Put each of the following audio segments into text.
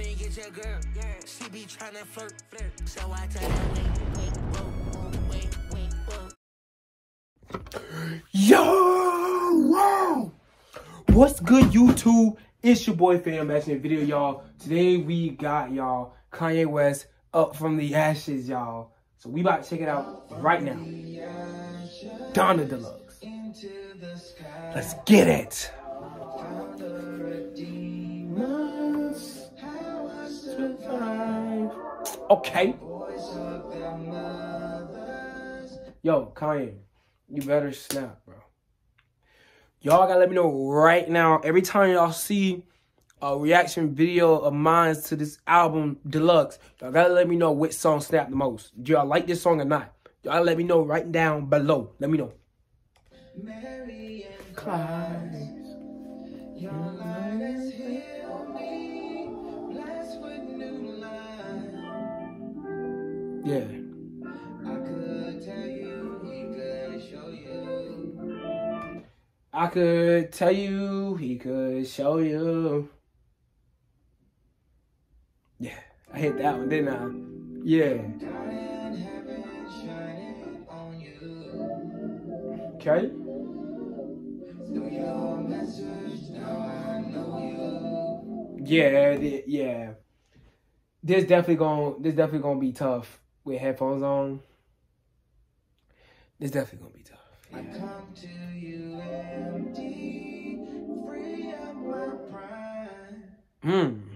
come and get your girl. She be tryna flirt, flirt. So I tell her, wait, wait, whoa, whoa, wait, wait, whoa. Yo! Wow! What's good, YouTube? It's your boy Fam back in video, y'all. Today we got y'all Kanye West up from the ashes, y'all. So we about to check it out right now. Donda Deluxe. Let's get it. Okay. Yo, Kanye, you better snap, bro. Y'all gotta let me know right now. Every time y'all see a reaction video of mine to this album deluxe, y'all gotta let me know which song snapped the most. Do y'all like this song or not? Y'all let me know right down below. Let me know. Mary and Clyde. Your light has healed Yeah. I could tell you, he could show you. I could tell you, he could show you. Yeah, I hit that one, didn't I? Yeah. Okay. Yeah, yeah. This definitely gonna. this definitely gonna be tough with headphones on. This definitely gonna be tough. Yeah. I come to you empty, free of my pride. Hmm.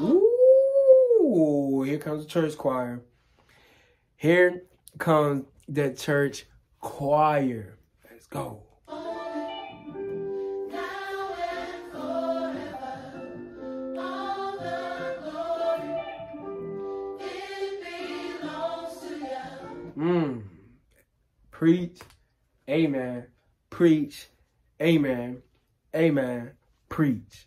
Ooh, here comes the church choir. Here comes the church choir. Let's go. Mm. Preach. Amen. Preach. Amen. Amen. Preach.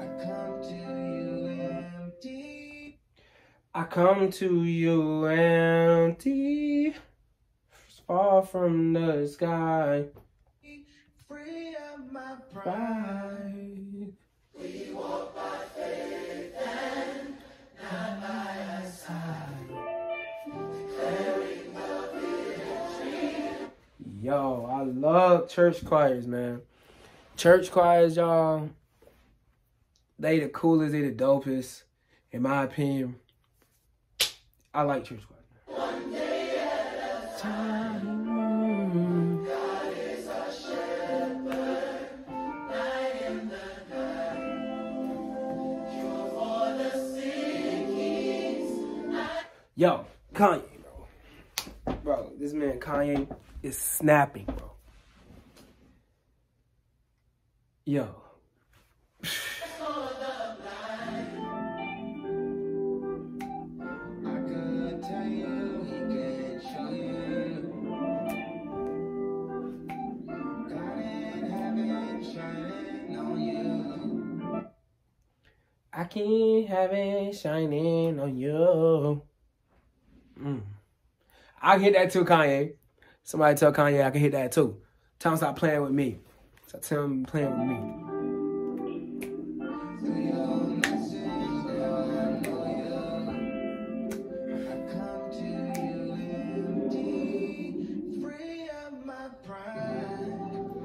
I come to you empty, I come to you empty far from the sky, of my pride. We walk by faith and not by sight, declaring. Yo, I love church choirs, man. Church choirs, y'all, they the coolest, they the dopest, in my opinion. I like church choirs. One day at a time. Yo, Kanye, bro. Bro, this man Kanye is snapping, bro. Yo. I can't have it shining on you. Mm. I can hit that too, Kanye. Somebody tell Kanye I can hit that too. Tell him stop playing with me. So tell him playing with me.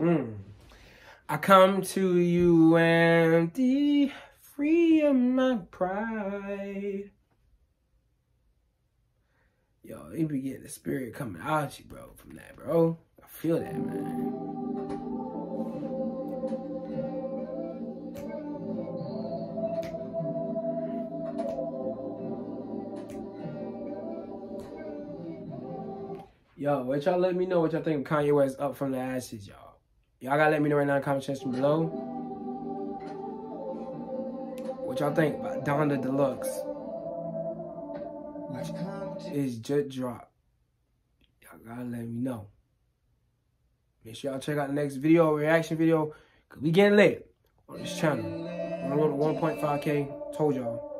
Mm. I come to you empty free of my pride. Yo, you be getting the spirit coming out you, bro, from that, bro. I feel that, man. Yo, what y'all let me know what y'all think of Kanye West up from the ashes, y'all. Y'all gotta let me know right now in the comment section below. What y'all think about Donda Deluxe? It's just dropped. Y'all gotta let me know. Make sure y'all check out the next video, reaction video, cause we getting lit on this channel. I'm on 1.5k. Told y'all.